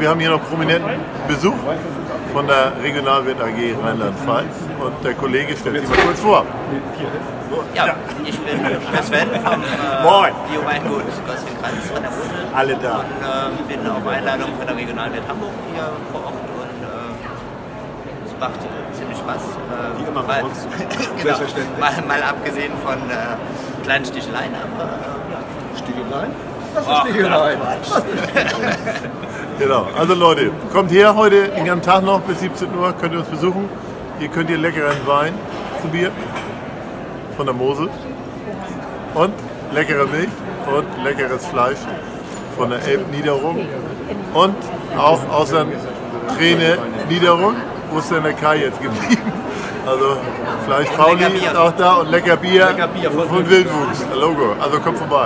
Wir haben hier noch prominenten Besuch von der Regionalwirt AG Rheinland-Pfalz und der Kollege stellt sich mal kurz vor. Ja, ich bin der Sven vom äh, Moin. Bio-Weingut Gossenkranz von der Mosel. Alle da. Und äh, bin auf Einladung von der Regionalwirt Hamburg hier vor Ort und äh, es macht äh, ziemlich Spaß. Äh, Wie immer bei mal, uns. genau, Selbstverständlich. mal, mal abgesehen von äh, kleinen Sticheleien, aber äh, ja. Stiegelein? Das ist Ach, Stiegelein. Genau. Also Leute, kommt her heute den ganzen Tag noch bis 17 Uhr, könnt ihr uns besuchen. Hier könnt ihr leckeren Wein probieren von der Mosel und leckere Milch und leckeres Fleisch von der Elbniederung und auch aus der Träne Niederung. Wo ist denn der Kai jetzt geblieben? Also Fleisch Pauli ist auch da und lecker Bier, Lecker Bier von Wildwuchs. Logo. Also kommt vorbei.